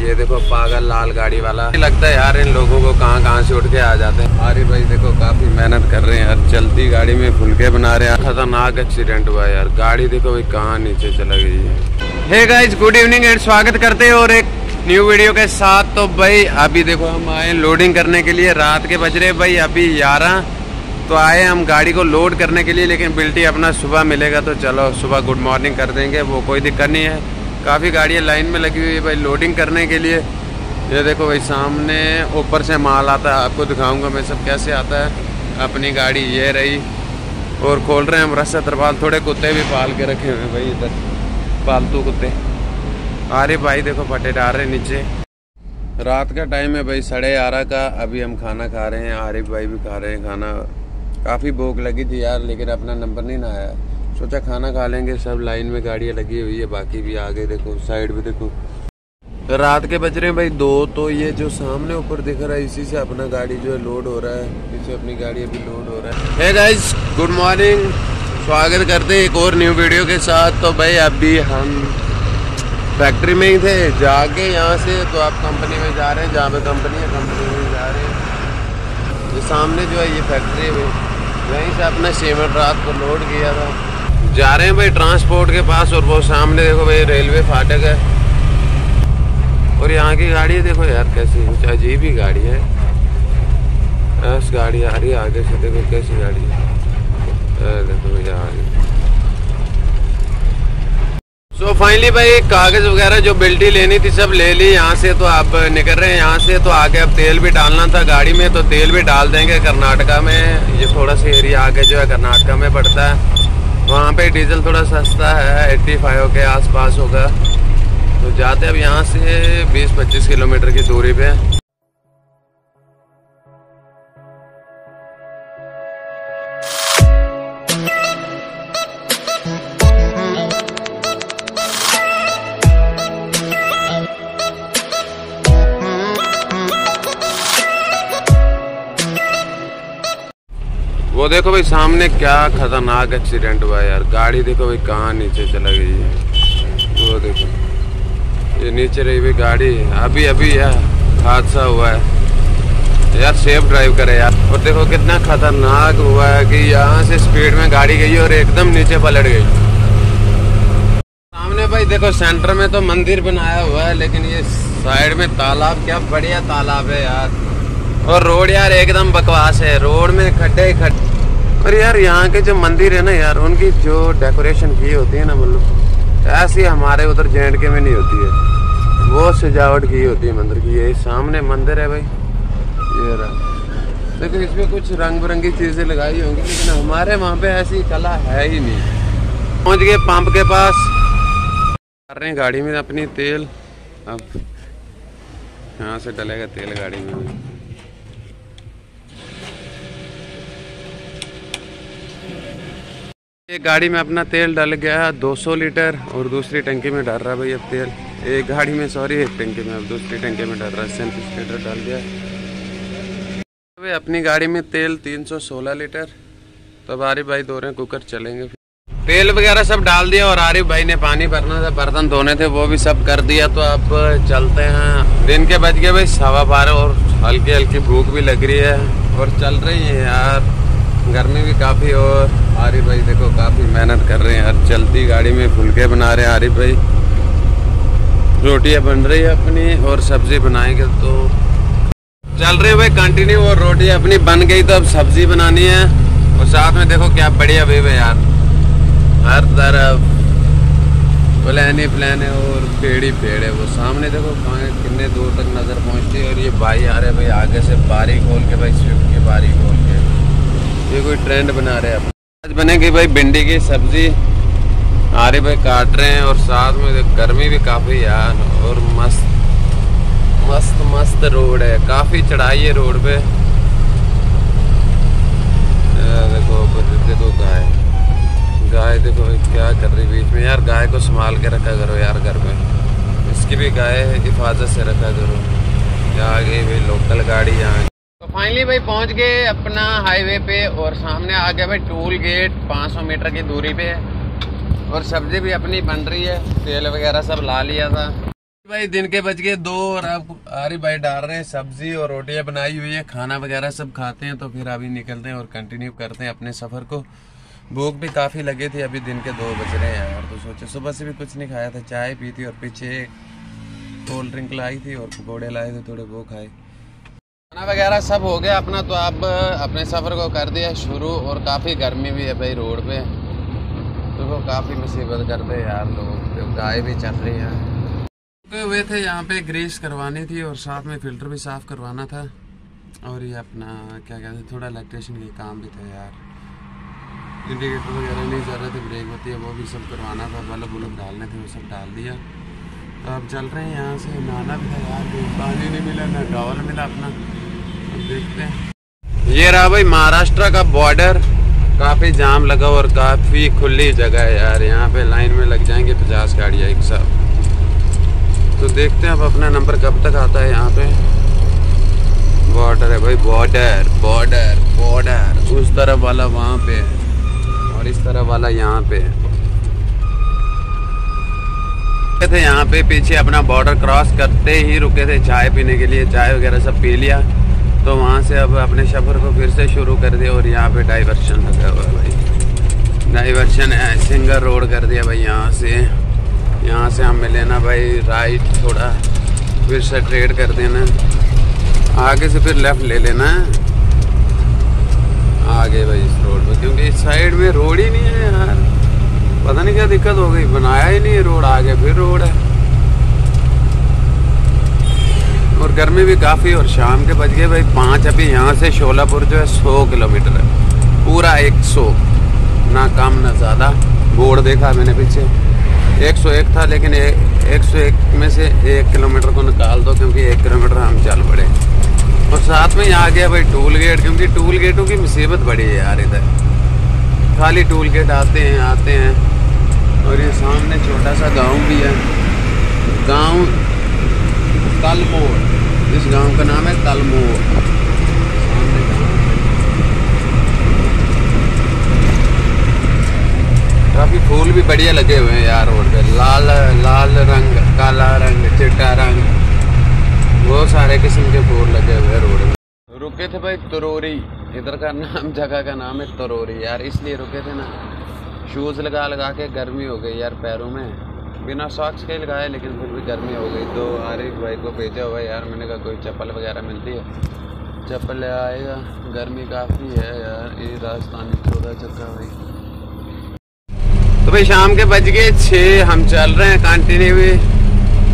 ये देखो पागल लाल गाड़ी वाला। लगता है यार इन लोगों को कहाँ कहाँ से उठ के आ जाते हैं। अरे भाई देखो काफ़ी मेहनत कर रहे हैं यार। चलती गाड़ी में फुलके बना रहे हैं। खतरनाक एक्सीडेंट हुआ यार। गाड़ी देखो भाई कहाँ नीचे चला गई है। Hey guys good evening and स्वागत करते हैं और एक न्यू वीडियो के साथ। तो भाई, अभी देखो हम आए लोडिंग करने के लिए। रात के बज रहे भाई, अभी ग्यारह। तो आए हम गाड़ी को लोड करने के लिए, लेकिन बिल्टी अपना सुबह मिलेगा तो चलो, सुबह गुड मॉर्निंग कर देंगे। वो कोई दिक्कत नहीं है। काफ़ी गाड़ियाँ लाइन में लगी हुई है भाई लोडिंग करने के लिए। ये देखो भाई, सामने ऊपर से माल आता है। आपको दिखाऊँगा मैं सब कैसे आता है। अपनी गाड़ी ये रही। और खोल रहे हैं हम रस्सा तरपाल थोड़े कुत्ते भी पाल के रखे हुए भाई इधर। पालतू कुत्ते। अरे भाई, देखो फटे डाल रहे नीचे। रात का टाइम है भाई, साढ़े ग्यारह का। अभी हम खाना खा रहे हैं। आरिफ भाई भी खा रहे हैं खाना। काफ़ी भूख लगी थी यार, लेकिन अपना नंबर नहीं ना आया। सोचा खाना खा लेंगे, सब लाइन में गाड़ियाँ लगी हुई है, बाकी भी आगे देखो, साइड भी देखो। रात के बज रहे हैं भाई दो तो ये जो सामने ऊपर दिख रहा है, इसी से अपना गाड़ी जो है लोड हो रहा है। पीछे अपनी गाड़ी अभी लोड हो रहा है। गाइस गुड मॉर्निंग स्वागत करते हैं एक और न्यू वीडियो के साथ। तो भाई अभी हम फैक्ट्री में ही थे, जाके यहाँ से तो आप कंपनी में जा रहे हैं, जहाँ पे कंपनी है कंपनी में जा रहे हैं। ये सामने जो है ये फैक्ट्री है वहीं से अपना सीमेंट रात को लोड किया था। जा रहे हैं भाई ट्रांसपोर्ट के पास और वो सामने देखो भाई रेलवे फाटक है। और यहाँ की गाड़ी देखो यार कैसी अजीब ही गाड़ी है। ऐस गाड़ी आ रही है, आगे से देखो कैसी गाड़ी है। देखो भैया सो फाइनली भाई कागज़ वगैरह जो बिल्टी लेनी थी, सब ले ली। यहाँ से तो आप निकल रहे हैं, यहाँ से तो आगे अब तेल भी डालना था गाड़ी में तो तेल भी डाल देंगे कर्नाटका में। ये थोड़ा सा एरिया आगे जो है, कर्नाटका में पड़ता है। वहाँ पे डीजल थोड़ा सस्ता है 85 के आसपास होगा। तो जाते अब यहाँ से 20-25 किलोमीटर की दूरी पे। वो देखो भाई सामने क्या खतरनाक एक्सीडेंट हुआ यार। गाड़ी देखो भाई कहाँ नीचे चला गई है। वो देखो। ये नीचे रही हुई गाड़ी। अभी अभी यार हादसा हुआ है। यार सेफ़ ड्राइव करे यार। और देखो कितना खतरनाक हुआ है कि यहाँ से स्पीड में गाड़ी गई और एकदम नीचे पलट गई। सामने भाई देखो सेंटर में तो मंदिर बनाया हुआ है, लेकिन ये साइड में तालाब, क्या बढ़िया तालाब है यार। और रोड यार एकदम बकवास है। रोड में खड्डे ही खड्डे। और यार यहाँ के जो मंदिर है ना यार, उनकी जो डेकोरेशन की होती है ना मतलब ऐसी हमारे उधर जे के में नहीं होती है। वो सजावट की होती है मंदिर की। ये सामने मंदिर है भाई। ये रहा। देखो, इसमें कुछ रंग बिरंगी चीज़ें लगाई होंगी, लेकिन हमारे वहाँ पे ऐसी कला है ही नहीं। पहुँच गए पंप के पास। कर रहे हैं गाड़ी में अपनी तेल। अब यहाँ से डलेगा तेल गाड़ी में। एक गाड़ी में अपना तेल डल गया 200 लीटर, और दूसरी टंकी में डाल रहा भाई अब तेल। एक गाड़ी में सॉरी एक टंकी में, अब दूसरी टंकी में डाल रहा है सैंतीस लीटर डाल गया भाई अपनी गाड़ी में तेल 316 लीटर तो अब आरिफ भाई दो रहे, कुकर चलेंगे। तेल वगैरह सब डाल दिया, और आरिफ भाई ने पानी भरना था, बर्तन धोने थे, वो भी सब कर दिया तो अब चलते हैं। दिन के बज गए भाई, सवा बारह, और हल्की हल्की भूख भी लग रही है, और चल रही है यार। गर्मी भी काफ़ी और आरिफ भाई देखो काफ़ी मेहनत कर रहे हैं। यार चलती गाड़ी में फुलके बना रहे हैं आरिफ भाई। रोटियाँ बन रही है अपनी और सब्ज़ी बनाएँगे तो चल रहे भाई कंटिन्यू और रोटी अपनी बन गई तो अब सब्ज़ी बनानी है। और साथ में देखो क्या बढ़िया व्यू है यार। हर तरफ़ प्लान ही प्लान है और पेड़ ही पेड़ है वो। सामने देखो कितने दूर तक नज़र पहुँचती है। और ये भाई आ रहे भाई, आगे से बारी खोल के भाई स्विफ्ट की बारी खोल के। ये कोई ट्रेंड बना रहे हैं आज बनेगी भाई भिंडी की सब्ज़ी। आ रही भाई काट रहे हैं और साथ में गर्मी भी काफ़ी यार, और मस्त मस्त मस्त रोड है। काफ़ी चढ़ाई है रोड पे। देखो देखो गाय। गाय देखो क्या कर रही बीच में। यार गाय को संभाल के रखा करो यार घर में इसकी भी गाय हिफाजत से रखा करो। आगे भाई लोकल गाड़ी यहाँ तो फाइनली भाई पहुँच गए अपना हाईवे पे और सामने आ गया भाई टोल गेट 500 मीटर की दूरी पे। और सब्ज़ी भी अपनी बन रही है, तेल वगैरह सब ला लिया था। भाई दिन के बज गए दो और अब आरी भाई डाल रहे हैं सब्ज़ी और रोटियाँ बनाई हुई है, खाना वगैरह सब खाते हैं तो फिर अभी निकलते हैं और कंटिन्यू करते हैं अपने सफ़र को। भूख भी काफ़ी लगी थी, अभी दिन के दो बज रहे हैं और तो सोचे सुबह से भी कुछ नहीं खाया था, चाय पी थी और पीछे कोल्ड ड्रिंक लाई थी और पकौड़े लाए थे, थोड़े वो खाए। खाना वगैरह सब हो गया अपना तो अब अपने सफ़र को कर दिया शुरू, और काफ़ी गर्मी भी है भाई रोड पे। तो वो काफ़ी मुसीबत करते हैं यार लोग तो गाय भी चल रही है। रुके हुए थे यहाँ पे, ग्रीस करवानी थी, और साथ में फ़िल्टर भी साफ़ करवाना था। और ये अपना, क्या कहते हैं, थोड़ा इलेक्ट्रिशियन के काम भी था यार। इंडिकेटर वगैरह नहीं रहे थे ब्रेक होती है वो भी सब करवाना था, बल्ब बुलब डालने थे, वो सब डाल दिया। तो अब चल रहे हैं यहाँ से नहाना भी था यार पानी नहीं मिला, ना टॉवल मिला अपना। देखते हैं। ये रहा भाई महाराष्ट्र का बॉर्डर काफ़ी जाम लगा और काफ़ी खुली जगह है यार। यहाँ पे लाइन में लग जाएँगे पचास गाड़ियाँ एक साथ। तो देखते हैं अब अपना नंबर कब तक आता है यहाँ पे। बॉर्डर है भाई बॉर्डर बॉर्डर बॉर्डर उस तरफ़ वाला वहाँ पे है और इस तरफ़ वाला यहाँ पे है। थे यहाँ पे, पीछे अपना बॉर्डर क्रॉस करते ही रुके थे चाय पीने के लिए। चाय वगैरह सब पी लिया। तो वहाँ से अब अपने सफ़र को फिर से शुरू कर दिया और यहाँ पे डाइवर्शन लगा हुआ है भाई। डाइवर्शन है सिंगर रोड कर दिया भाई यहाँ से। यहाँ से हम हमें लेना भाई राइट थोड़ा फिर से ट्रेड कर देना। आगे से फिर लेफ़्ट ले लेना। आगे भाई इस रोड पर क्योंकि इस साइड में रोड ही नहीं है यार। पता नहीं क्या दिक्कत हो गई, बनाया ही नहीं रोड आगे फिर रोड है और गर्मी भी काफ़ी, और शाम के बज गए भाई पाँच। अभी यहाँ से शोलापुर जो है सौ किलोमीटर है। पूरा एक सौ, ना कम, ना ज़्यादा। बोर्ड देखा मैंने पीछे। एक सौ एक था, लेकिन एक सौ एक में से एक किलोमीटर को निकाल दो, क्योंकि एक किलोमीटर हम चल पड़े। और साथ में यहाँ आ गया भाई टूल गेट, क्योंकि टूल गेटों की मुसीबत बड़ी है यार इधर। खाली टूल गेट आते हैं आते हैं। और ये सामने छोटा सा गाँव भी है। गाँव तलमोड़ इस गाँव का नाम है तलमोड़ काफ़ी फूल भी बढ़िया लगे हुए हैं यार रोड पे। लाल लाल रंग, काला रंग, चिट्टा रंग। बहुत सारे किस्म के फूल लगे हुए हैं रोड में। रुके थे भाई तरोरी। इधर का नाम, जगह का नाम है तरोरी। यार इसलिए रुके थे ना। शूज़ लगा लगा के गर्मी हो गई यार पैरों में। बिना सॉक्स के लगाए, लेकिन फिर भी गर्मी हो गई। तो आरिफ भाई को भेजा हुआ यार, मैंने कहा कोई चप्पल वगैरह मिलती है? चप्पल ले आएगा। गर्मी काफ़ी है यार, ये राजस्थानी चौदह चक्का भाई। तो भाई, शाम के बज गए छः, हम चल रहे हैं कंटिन्यू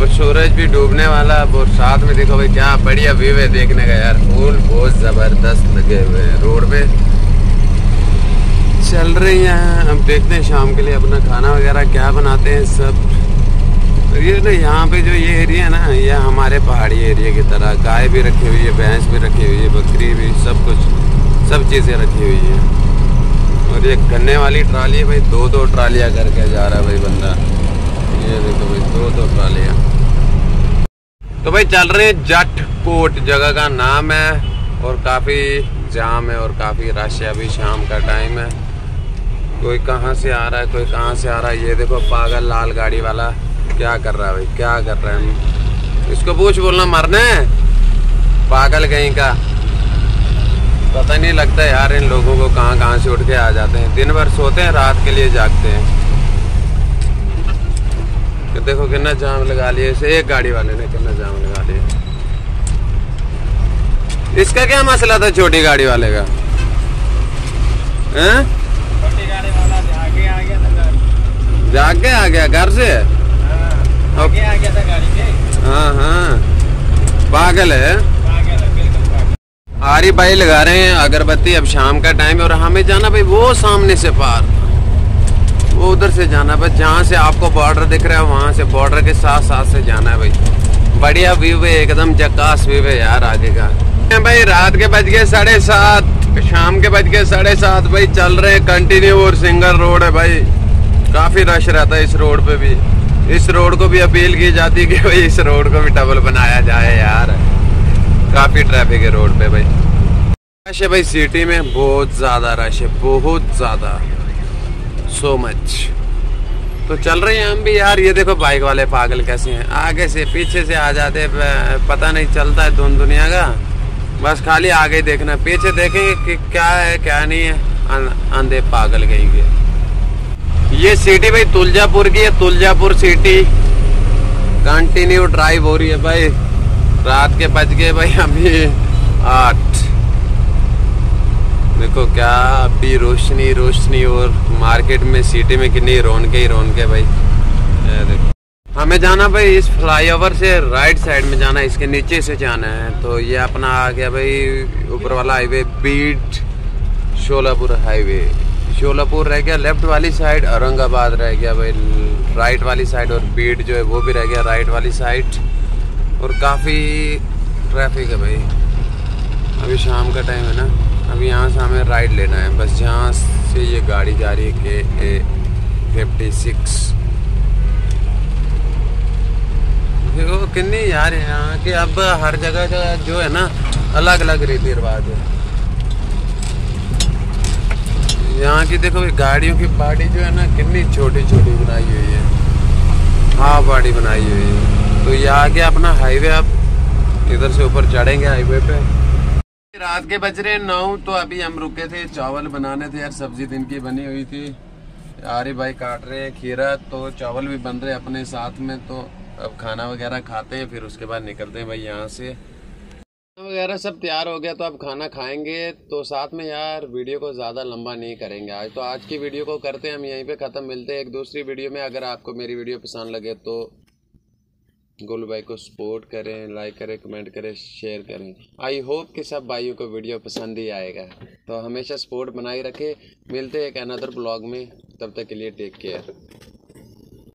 और सूरज भी डूबने वाला और साथ में देखो भाई, क्या बढ़िया व्यू है देखने का यार। फूल बहुत ज़बरदस्त लगे हुए हैं रोड पे। चल रही हैं। हम देखते हैं शाम के लिए अपना खाना वगैरह क्या बनाते हैं सब। तो ये ना यहाँ पे जो ये एरिया है ना, ये हमारे पहाड़ी एरिया की तरह गाय भी रखी हुई है, भैंस भी रखी हुई है, बकरी भी, सब कुछ, सब चीज़ें रखी हुई हैं। और ये गन्ने वाली ट्राली है भाई दो दो ट्रालियाँ करके जा रहा है भाई बंदा। ये देखो भाई दो दो ट्रालियाँ। तो भाई चल रहे हैं जट कोट जगह का नाम है और काफ़ी जाम है और काफ़ी रश है। अभी शाम का टाइम है। कोई कहाँ से आ रहा है, कोई कहाँ से आ रहा है? ये देखो पागल लाल गाड़ी वाला क्या कर रहा है भाई, क्या कर रहा है? इसको पूछ बोलना मरने। पागल कहीं का। पता नहीं लगता यार इन लोगों को कहाँ कहाँ से उठ के आ जाते हैं। दिन भर सोते हैं, रात के लिए जागते हैं। कि देखो कितना जाम लगा लिया इसे, एक गाड़ी वाले ने कितना जाम लगा लिया। इसका क्या मसला था छोटी गाड़ी वाले का? हैं? छोटी गाड़ी वाला आगे आ गया था घर जाग के आ गया घर से? हाँ, आगे आ गया था गाड़ी के हाँ हाँ। पागल है। आरी भाई लगा रहे हैं अगरबत्ती अब शाम का टाइम है और हमें जाना भाई वो सामने से पार। वो उधर से जाना है बस जहाँ से आपको बॉर्डर दिख रहा है वहाँ से बॉर्डर के साथ साथ से जाना है भाई। बढ़िया व्यू है एकदम जकास व्यू है यार आगे का। भाई रात के बज गए साढ़े सात शाम के बज गए साढ़े सात भाई चल रहे कंटिन्यू और सिंगल रोड है भाई। काफ़ी रश रहता है इस रोड पे भी। इस रोड को भी अपील की जाती है कि भाई इस रोड को भी डबल बनाया जाए यार। काफ़ी ट्रैफ़िक है रोड पे भाई। रश है भाई सिटी में, बहुत ज़्यादा रश है, बहुत ज़्यादा। सो मच तो चल रहे हैं हम भी यार, ये देखो बाइक वाले पागल कैसे हैं। आगे से, पीछे से आ जाते पता नहीं चलता है दोनों दुनिया का। बस खाली आगे देखना पीछे देखेंगे कि क्या है, क्या नहीं है। अंधे पागल कहेंगे। ये सिटी भाई तुलजापुर की है, तुलजापुर सिटी कंटिन्यू ड्राइव हो रही है भाई। रात के बज गए भाई अभी आठ। देखो क्या अभी रोशनी रोशनी और मार्केट में सिटी में कितनी रौनक ही रौनक भाई। देखो। हमें जाना भाई इस फ्लाईओवर से राइट साइड में जाना है, इसके नीचे से जाना है। तो ये अपना आ गया भाई ऊपर वाला हाईवे बीट शोलापुर हाईवे शोलापुर रह गया लेफ़्ट वाली साइड औरंगाबाद रह गया भाई राइट वाली साइड और बीट जो है वो भी रह गया राइट वाली साइड और काफ़ी ट्रैफ़िक है भाई। अभी शाम का टाइम है ना, अभी यहाँ से हमें राइड लेना है। बस जहाँ से ये गाड़ी जा रही है के ए फिफ्टी सिक्स कितनी यार यहाँ के, अब हर जगह जो है ना अलग अलग रीति रिवाज है। यहाँ की देखो ये गाड़ियों की बाड़ी जो है ना, कितनी छोटी छोटी बनाई हुई है। हाँ बाड़ी बनाई हुई है। तो यहाँ के अपना हाईवे अब इधर से ऊपर चढ़ेंगे हाईवे पे। रात के बज रहे नौ तो अभी हम रुके थे, चावल बनाने थे यार, सब्ज़ी दिन की बनी हुई थी। आरी भाई काट रहे हैं खीरा तो चावल भी बन रहे अपने साथ में तो अब खाना वगैरह खाते हैं, फिर उसके बाद निकलते हैं भाई यहाँ से। वगैरह सब तैयार हो गया तो अब खाना खाएँगे। तो साथ में यार, वीडियो को ज़्यादा लंबा नहीं करेंगे। आज तो आज की वीडियो को करते हैं, हम यहीं पे ख़त्म, मिलते हैं एक दूसरी वीडियो में। अगर आपको मेरी वीडियो पसंद लगे तो गोलू भाई को सपोर्ट करें लाइक करें कमेंट करें शेयर करें। आई होप कि सब भाइयों को वीडियो पसंद ही आएगा। तो हमेशा सपोर्ट बनाए रखें। मिलते हैं एक अनदर ब्लॉग में। तब तक के लिए टेक केयर